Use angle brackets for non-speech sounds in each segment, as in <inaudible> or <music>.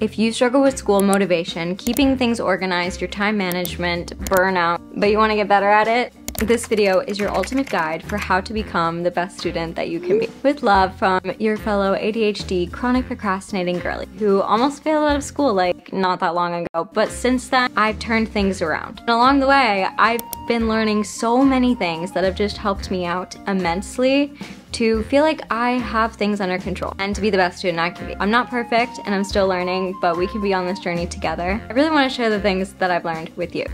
If you struggle with school motivation, keeping things organized, your time management, burnout, but you wanna get better at it, this video is your ultimate guide for how to become the best student that you can be. With love from your fellow ADHD chronic procrastinating girly who almost failed out of school like not that long ago, but since then I've turned things around. And along the way, I've been learning so many things that have just helped me out immensely to feel like I have things under control and to be the best student I can be. I'm not perfect and I'm still learning, but we can be on this journey together. I really want to share the things that I've learned with you.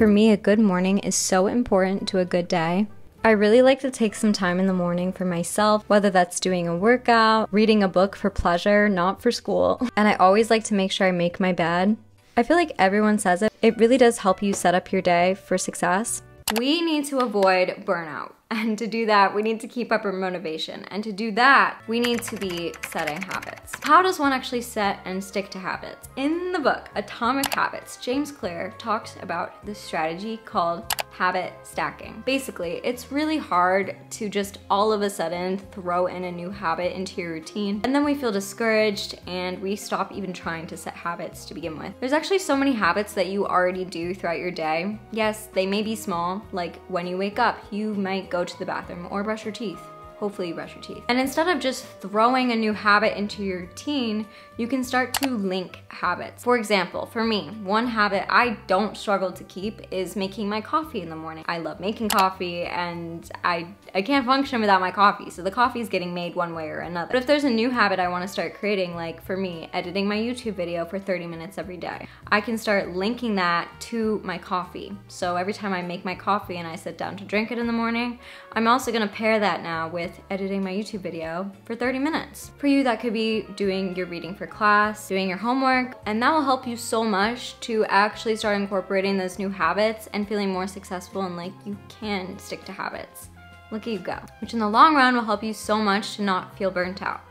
For me, a good morning is so important to a good day. I really like to take some time in the morning for myself, whether that's doing a workout, reading a book for pleasure, not for school. <laughs> And I always like to make sure I make my bed. I feel like everyone says it. It really does help you set up your day for success. We need to avoid burnout. And to do that, we need to keep up our motivation. And to do that, we need to be setting habits. How does one actually set and stick to habits? In the book, Atomic Habits, James Clear talks about this strategy called habit stacking. Basically, it's really hard to just all of a sudden throw in a new habit into your routine. And then we feel discouraged and we stop even trying to set habits to begin with. There's actually so many habits that you already do throughout your day. Yes, they may be small, like when you wake up, you might go to the bathroom or brush your teeth. Hopefully you brush your teeth. And instead of just throwing a new habit into your routine, you can start to link habits. For example, for me, one habit I don't struggle to keep is making my coffee in the morning. I love making coffee and I, I can't function without my coffee, so the coffee is getting made one way or another. But if there's a new habit I wanna start creating, like for me, editing my YouTube video for 30 minutes every day, I can start linking that to my coffee. So every time I make my coffee and I sit down to drink it in the morning, I'm also gonna pair that now with editing my YouTube video for 30 minutes. For you, that could be doing your reading for class, doing your homework, and that will help you so much to actually start incorporating those new habits and feeling more successful and like you can stick to habits. Look at you go. Which in the long run will help you so much to not feel burnt out.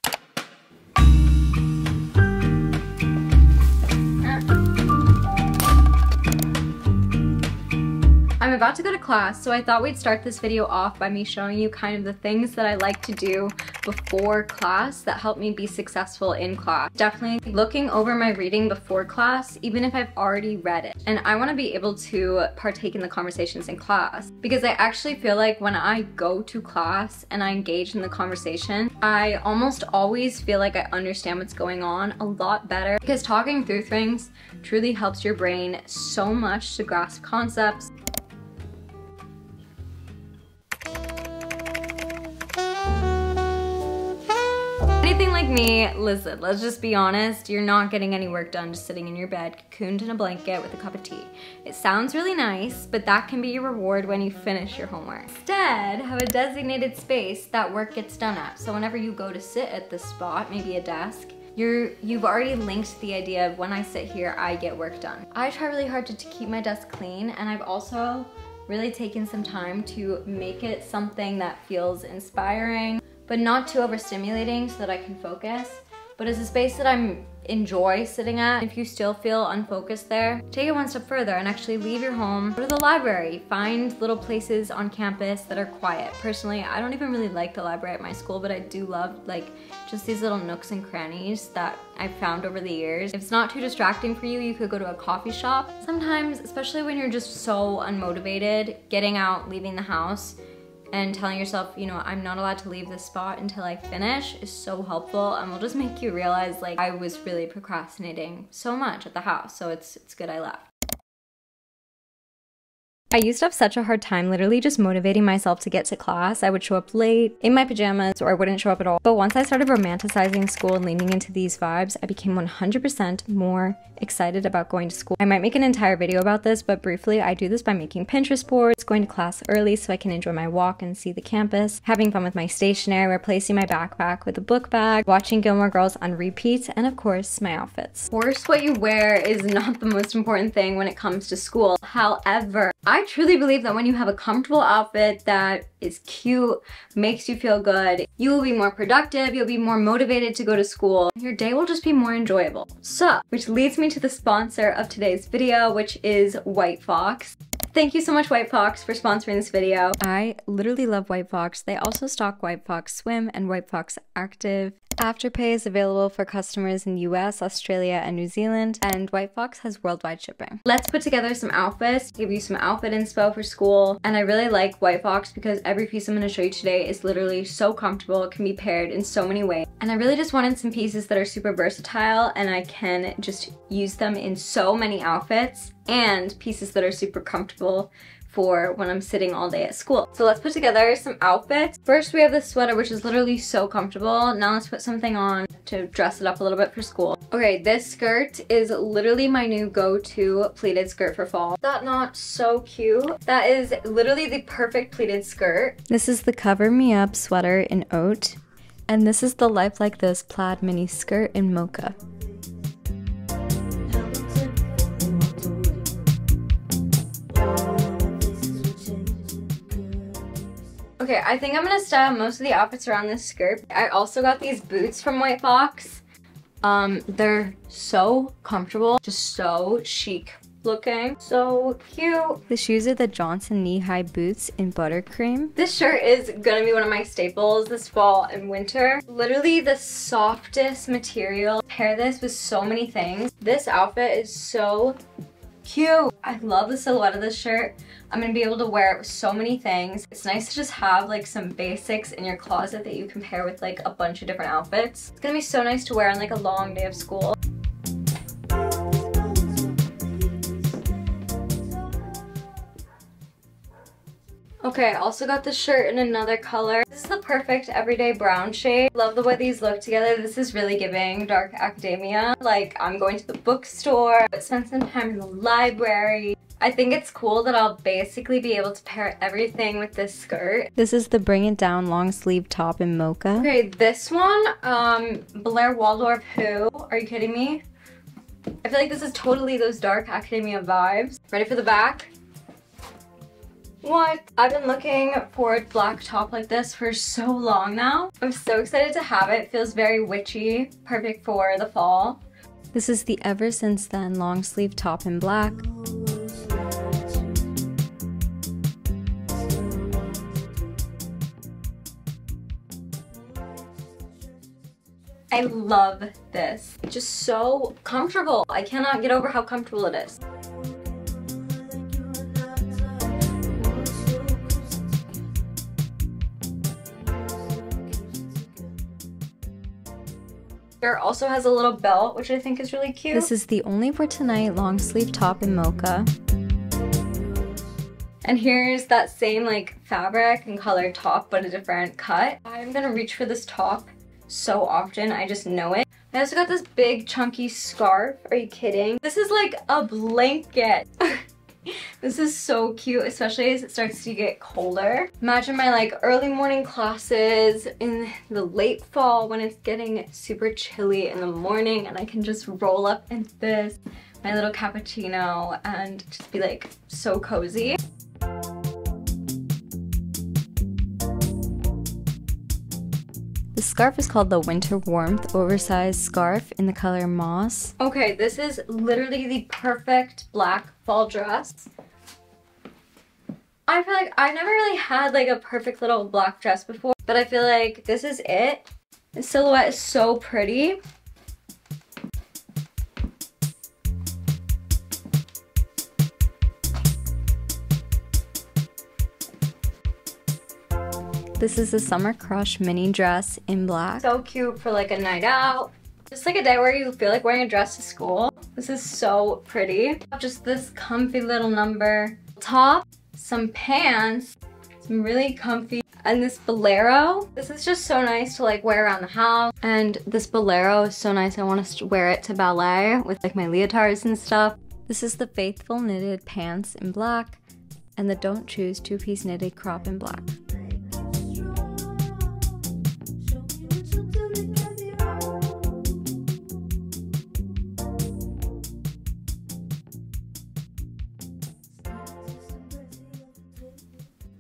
About to go to class, so I thought we'd start this video off by me showing you kind of the things that I like to do before class that help me be successful in class. Definitely looking over my reading before class, even if I've already read it. And I wanna be able to partake in the conversations in class because I actually feel like when I go to class and I engage in the conversation, I almost always feel like I understand what's going on a lot better because talking through things truly helps your brain so much to grasp concepts me, listen, let's just be honest, you're not getting any work done just sitting in your bed, cocooned in a blanket with a cup of tea. It sounds really nice, but that can be your reward when you finish your homework. Instead, have a designated space that work gets done at. So whenever you go to sit at this spot, maybe a desk, you're, you've already linked the idea of when I sit here, I get work done. I try really hard to, to keep my desk clean and I've also really taken some time to make it something that feels inspiring, but not too overstimulating so that I can focus. But it's a space that I'm enjoy sitting at. If you still feel unfocused there, take it one step further and actually leave your home, go to the library, find little places on campus that are quiet. Personally, I don't even really like the library at my school, but I do love like just these little nooks and crannies that I've found over the years. If it's not too distracting for you, you could go to a coffee shop. Sometimes, especially when you're just so unmotivated, getting out, leaving the house, and telling yourself, you know, I'm not allowed to leave this spot until I finish is so helpful and will just make you realize like I was really procrastinating so much at the house. So it's it's good I left. I used to have such a hard time literally just motivating myself to get to class. I would show up late in my pajamas or I wouldn't show up at all. But once I started romanticizing school and leaning into these vibes, I became 100% more excited about going to school. I might make an entire video about this, but briefly, I do this by making Pinterest boards, going to class early so I can enjoy my walk and see the campus, having fun with my stationery, replacing my backpack with a book bag, watching Gilmore Girls on repeat, and of course, my outfits. Of course, what you wear is not the most important thing when it comes to school. However, I truly believe that when you have a comfortable outfit that is cute, makes you feel good, you will be more productive, you'll be more motivated to go to school, your day will just be more enjoyable. So, which leads me to the sponsor of today's video, which is White Fox. Thank you so much White Fox for sponsoring this video. I literally love White Fox. They also stock White Fox Swim and White Fox Active. Afterpay is available for customers in US, Australia, and New Zealand, and White Fox has worldwide shipping. Let's put together some outfits, give you some outfit inspo for school, and I really like White Fox because every piece I'm going to show you today is literally so comfortable, it can be paired in so many ways. And I really just wanted some pieces that are super versatile and I can just use them in so many outfits and pieces that are super comfortable for when I'm sitting all day at school. So let's put together some outfits. First we have this sweater which is literally so comfortable. Now let's put something on to dress it up a little bit for school. Okay, this skirt is literally my new go-to pleated skirt for fall. That not so cute? That is literally the perfect pleated skirt. This is the Cover Me Up sweater in oat. And this is the Life Like This plaid mini skirt in mocha. Okay, I think I'm gonna style most of the outfits around this skirt. I also got these boots from White Fox. Um, they're so comfortable, just so chic looking. So cute. The shoes are the Johnson knee-high boots in buttercream. This shirt is gonna be one of my staples this fall and winter. Literally the softest material. Pair this with so many things. This outfit is so cute. I love the silhouette of this shirt. I'm gonna be able to wear it with so many things. It's nice to just have like some basics in your closet that you can pair with like a bunch of different outfits. It's gonna be so nice to wear on like a long day of school. Okay, I also got this shirt in another color. This is the perfect everyday brown shade. Love the way these look together. This is really giving dark academia. Like, I'm going to the bookstore, but spend some time in the library. I think it's cool that I'll basically be able to pair everything with this skirt. This is the Bring It Down long sleeve top in mocha. Okay, this one, um, Blair Waldorf Who? Are you kidding me? I feel like this is totally those dark academia vibes. Ready for the back? What? I've been looking for a black top like this for so long now. I'm so excited to have it. Feels very witchy, perfect for the fall. This is the Ever Since Then long sleeve top in black. I love this. Just so comfortable. I cannot get over how comfortable it is. It also has a little belt, which I think is really cute. This is the Only for Tonight long sleeve top in mocha. And here's that same like fabric and color top, but a different cut. I'm gonna reach for this top so often. I just know it. I also got this big chunky scarf. Are you kidding? This is like a blanket. <laughs> this is so cute, especially as it starts to get colder. Imagine my like early morning classes in the late fall when it's getting super chilly in the morning and I can just roll up in this, my little cappuccino and just be like so cozy. The scarf is called the Winter Warmth Oversized Scarf in the color Moss. Okay, this is literally the perfect black fall dress. I feel like I never really had like a perfect little black dress before, but I feel like this is it. The silhouette is so pretty. This is the Summer Crush mini dress in black. So cute for like a night out. Just like a day where you feel like wearing a dress to school. This is so pretty. Just this comfy little number top, some pants, some really comfy, and this bolero. This is just so nice to like wear around the house. And this bolero is so nice. I want to wear it to ballet with like my leotards and stuff. This is the Faithful knitted pants in black and the Don't Choose two-piece knitted crop in black.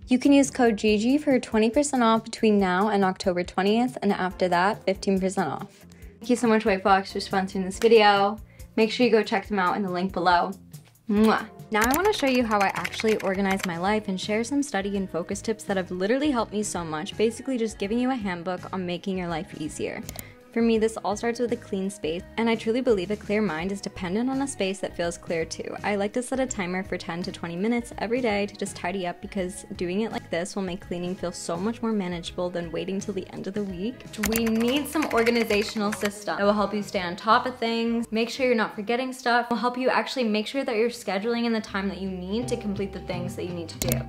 You can use code GIGI for 20% off between now and October 20th, and after that, 15% off. Thank you so much, White Fox, for sponsoring this video. Make sure you go check them out in the link below. Mwah! Now I want to show you how I actually organize my life and share some study and focus tips that have literally helped me so much, basically just giving you a handbook on making your life easier. For me, this all starts with a clean space, and I truly believe a clear mind is dependent on a space that feels clear too. I like to set a timer for 10 to 20 minutes every day to just tidy up because doing it like this will make cleaning feel so much more manageable than waiting till the end of the week. We need some organizational system that will help you stay on top of things, make sure you're not forgetting stuff, will help you actually make sure that you're scheduling in the time that you need to complete the things that you need to do.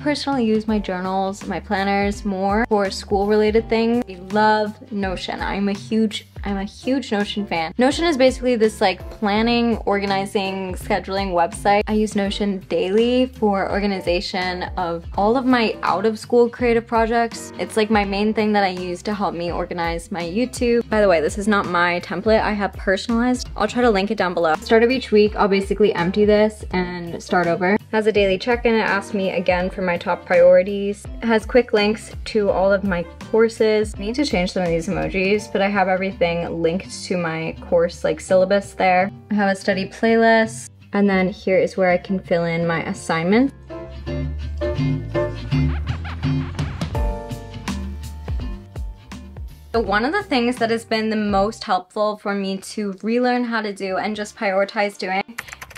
Personally use my journals, my planners more for school related things, I love Notion. I'm a huge I'm a huge Notion fan. Notion is basically this like planning, organizing, scheduling website. I use Notion daily for organization of all of my out of school creative projects. It's like my main thing that I use to help me organize my YouTube. By the way, this is not my template. I have personalized. I'll try to link it down below. Start of each week, I'll basically empty this and start over. Has a daily check-in. It asks me again for my top priorities. It has quick links to all of my courses. I need to change some of these emojis, but I have everything everything linked to my course like syllabus there. I have a study playlist and then here is where I can fill in my assignments. So one of the things that has been the most helpful for me to relearn how to do and just prioritize doing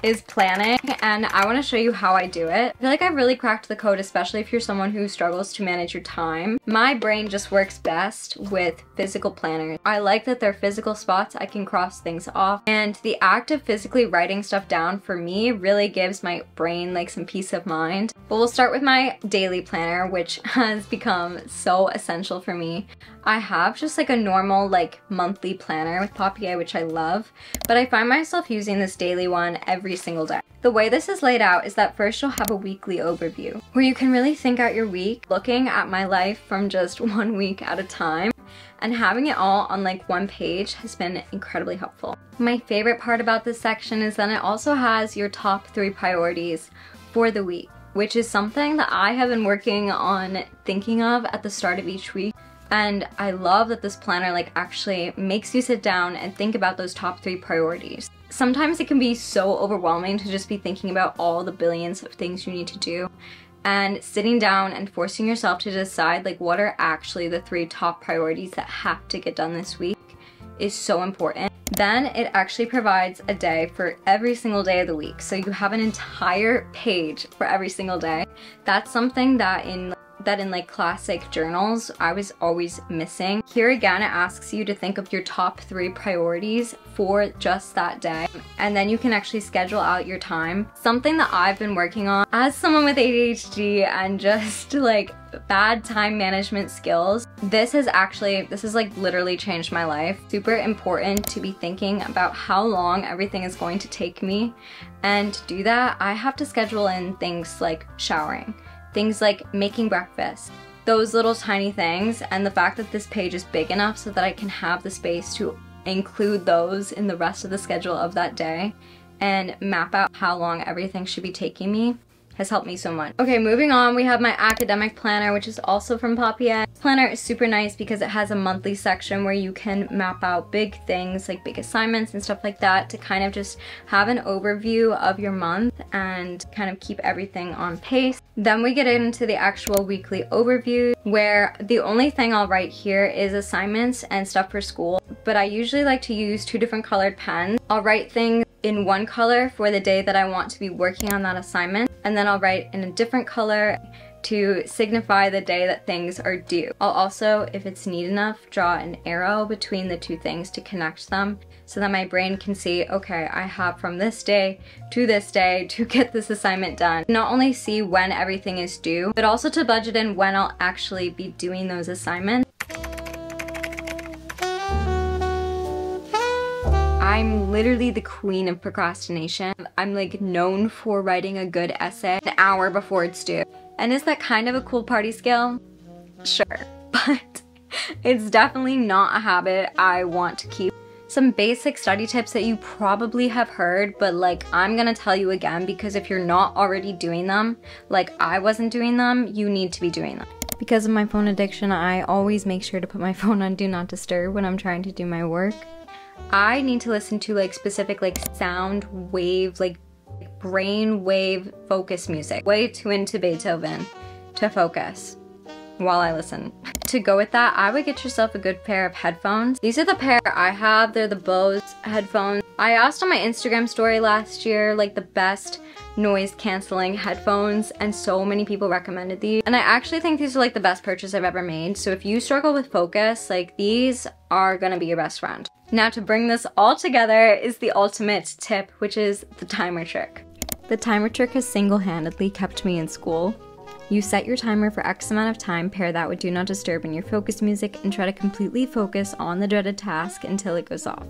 is planning and I want to show you how I do it. I feel like I've really cracked the code, especially if you're someone who struggles to manage your time. My brain just works best with physical planners. I like that they're physical spots I can cross things off and the act of physically writing stuff down for me really gives my brain like some peace of mind. But we'll start with my daily planner which <laughs> has become so essential for me. I have just like a normal like monthly planner with Papier which I love but I find myself using this daily one every every single day. The way this is laid out is that first you'll have a weekly overview where you can really think out your week, looking at my life from just <laughs> one week at a time and having it all on like one page has been incredibly helpful. My favorite part about this section is that it also has your top three priorities for the week, which is something that I have been working on thinking of at the start of each week and I love that this planner like actually makes you sit down and think about those top three priorities. Sometimes it can be so overwhelming to just be thinking about all the billions of things you need to do and sitting down and forcing yourself to decide like what are actually the three top priorities that have to get done this week is so important. Then it actually provides a day for every single day of the week. So you have an entire page for every single day. That's something that in that in like classic journals I was always missing. Here again it asks you to think of your top three priorities for just that day and then you can actually schedule out your time. Something that I've been working on as someone with ADHD and just <laughs> like bad time management skills. This has actually, this has like literally changed my life. Super important to be thinking about how long everything is going to take me and to do that I have to schedule in things like showering things like making breakfast, those little tiny things, and the fact that this page is big enough so that I can have the space to include those in the rest of the schedule of that day and map out how long everything should be taking me has helped me so much. Okay, moving on, we have my academic planner, which is also from Papier. Planner is super nice because it has a monthly section where you can map out big things like big assignments and stuff like that to kind of just have an overview of your month and kind of keep everything on pace. Then we get into the actual weekly overview where the only thing I'll write here is assignments and stuff for school, but I usually like to use two different colored pens. I'll write things in one color for the day that I want to be working on that assignment and then I'll write in a different color to signify the day that things are due. I'll also, if it's neat enough, draw an arrow between the two things to connect them so that my brain can see, okay, I have from this day to this day to <laughs> get this assignment done. Not only see when everything is due, but also to budget in when I'll actually be doing those assignments I'm literally the queen of procrastination. I'm like known for writing a good essay an hour before it's due. And is that kind of a cool party skill? Sure, <laughs> but it's definitely not a habit I want to keep. Some basic study tips that you probably have heard, but like I'm gonna tell you again because if you're not already doing them, like I wasn't doing them, you need to be doing them. Because of my phone addiction, I always make sure to put my <laughs> phone on do not disturb when I'm trying to do my work. I need to listen to like specific like sound wave, like brain wave focus music. Way too into Beethoven to focus while I listen. <laughs> To go with that, I would get yourself a good pair of headphones. These are the pair I have. They're the Bose headphones. I asked on my Instagram story last year like the best noise canceling headphones and so many people recommended these and I actually think these are like the best purchase I've ever made so if you struggle with focus like these are gonna be your best friend. Now to bring this all together is the ultimate tip which is the timer trick. The timer trick has single-handedly kept me in school. You set your timer for X amount of time, pair that with Do Not Disturb in your focus music, and try to completely focus on the dreaded task until it goes off.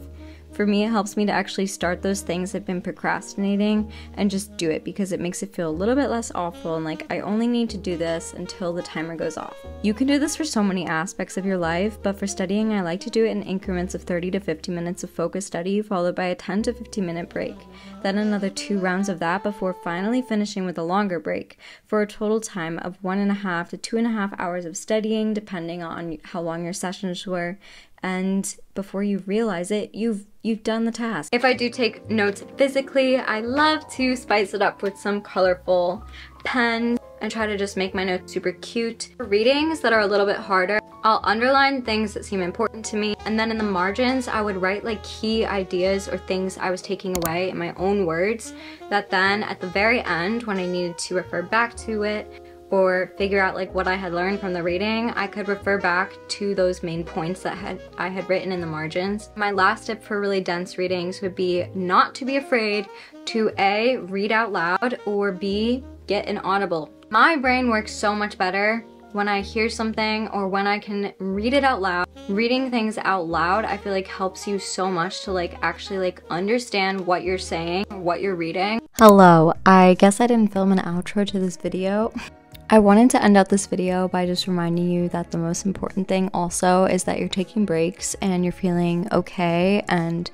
For me, it helps me to actually start those things I've been procrastinating and just do it because it makes it feel a little bit less awful and like I only need to do this until the timer goes off. You can do this for so many aspects of your life, but for studying, I like to do it in increments of 30 to 50 minutes of focused study, followed by a 10 to 15 minute break. Then another two rounds of that before finally finishing with a longer break for a total time of one and a half to two and a half hours of studying, depending on how long your sessions were and before you realize it, you've you've done the task. If I do take notes physically, I love to spice it up with some colorful pens and try to just make my notes super cute. For readings that are a little bit harder, I'll underline things that seem important to me and then in the margins I would write like key ideas or things I was taking away in my own words that then at the very end when I needed to refer back to it or figure out like what I had learned from the reading, I could refer back to those main points that had I had written in the margins. My last tip for really dense readings would be not to be afraid to A, read out loud, or B, get an audible. My brain works so much better when I hear something or when I can read it out loud. Reading things out loud I feel like helps you so much to like actually like understand what you're saying, what you're reading. Hello, I guess I didn't film an outro to this video. <laughs> I wanted to end out this video by just reminding you that the most important thing also is that you're taking breaks and you're feeling okay and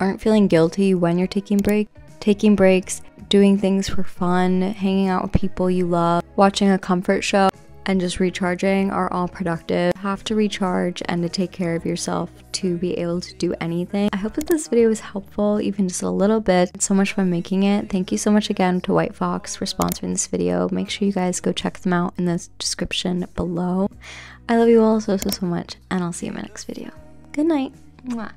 aren't feeling guilty when you're taking breaks. Taking breaks, doing things for fun, hanging out with people you love, watching a comfort show, and just recharging are all productive. You have to recharge and to take care of yourself to be able to do anything. I hope that this video was helpful, even just a little bit. It's so much fun making it. Thank you so much again to White Fox for sponsoring this video. Make sure you guys go check them out in the description below. I love you all so, so, so much, and I'll see you in my next video. Good night. Mwah.